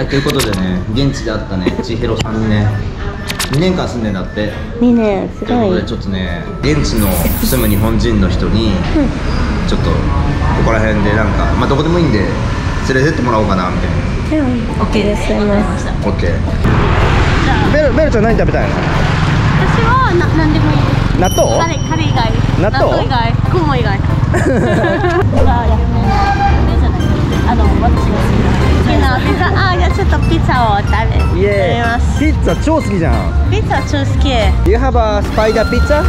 はいということでね現地で会ったね千尋さんにね2年間住んでんだって。2年すごい。ということでちょっとね現地の住む日本人の人にちょっとここら辺でなんかまあどこでもいいんで連れてってもらおうかなみたいな。うん。OK です。いません OK ベルベルちゃん何食べたいの？私はな何でもいい納豆？カレーカレー以外。納豆？以外。雲以外。あの私がちょっとピザを食べイエ食べます。ーイピッツァ超好きじゃん。ピザ超好き。Do you have a spider pizza?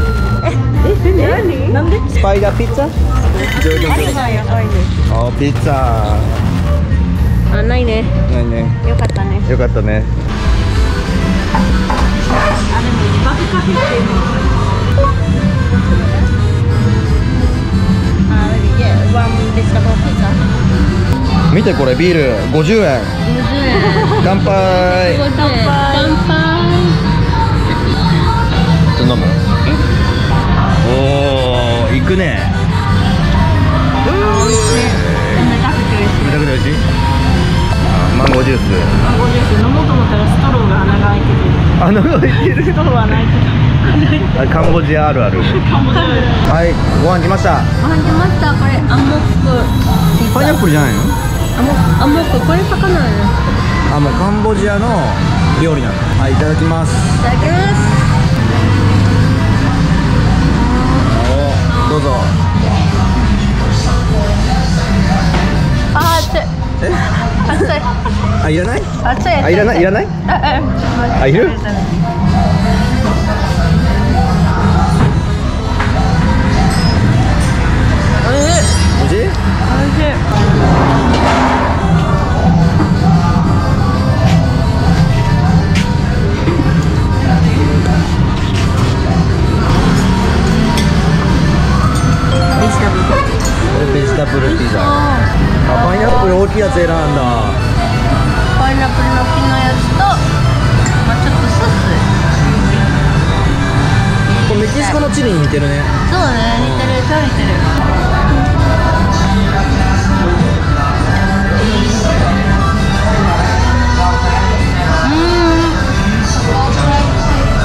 えなんで？Spider pizza? ないよあピッツァあないね。ないね。よかったね。よかったね。あでもバクカフェっていうのあ yeah 見てこれビール50円乾杯。乾杯。ちょっと飲むおお行くね。冷たくて美味しいめちゃくちゃ美味しい。あマンゴージュース。マンゴージュース。飲もうと思ったらストローが穴が開いててあのいける。ストローは開いてたあカンボジアある。あるはいご飯来ました。ご飯来ました。これアンモック。パイナップルじゃないの？アモアンモック。これ魚ねあもうカンボジアの料理なのはいいただきます。いただきます。おどうぞ。あ熱い。え？熱い。あいらない？熱いあいらないいらない？あいる？これベジタブルピザあパイナップル大きいやつ選んだ。パイナップルの木のやつと、まあ、ちょっとソース。これメキシコのチリに似てるね。そうね似てる超似てる。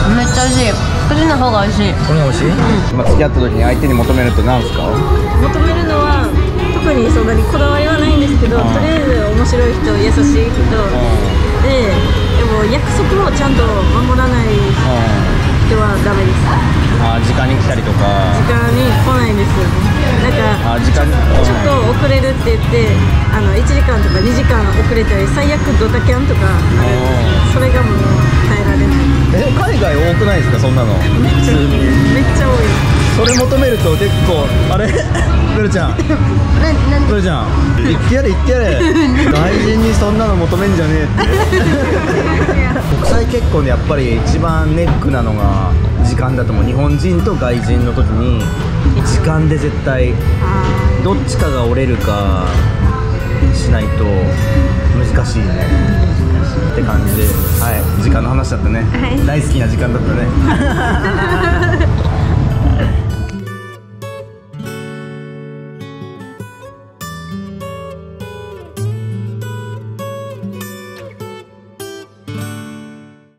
うん。めっちゃ美味しい。こっちの方が美味しい。これが美味しい、まあ、付き合った時に相手に求めると何ですか？求め特にそんなにこだわりはないんですけど、うん。とりあえず面白い人優しい人ででも約束をちゃんと守らない人はダメです。あ時間に来たりとか。時間に来ないんですよね。なんかあ時間にちょっと遅れるって言ってあの1時間とか2時間遅れたり最悪ドタキャンとかあるそれがもう耐えられない。え海外多くないですかそんなの？めっちゃ多いそれ求めると結構あれ？ベルちゃん。ベルちゃん。言ってやれ言ってやれ。外人にそんなの求めんじゃねえって。国際結婚でやっぱり一番ネックなのが時間だと思う。日本人と外人の時に時間で絶対どっちかが折れるかしないと難しいね。って感じで。はい。時間の話だったね、大好きな時間だったね